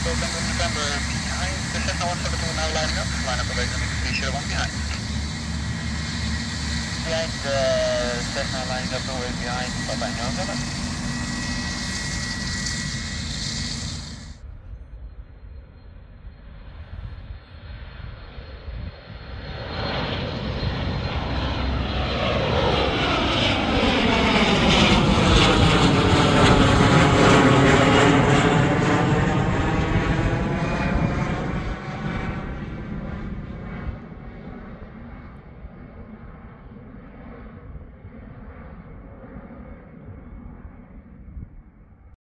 November, November, behind the Cessna 172 now lining up. Line up away from the 1 behind. Behind the uh, Cessna lining up away behind Papa November.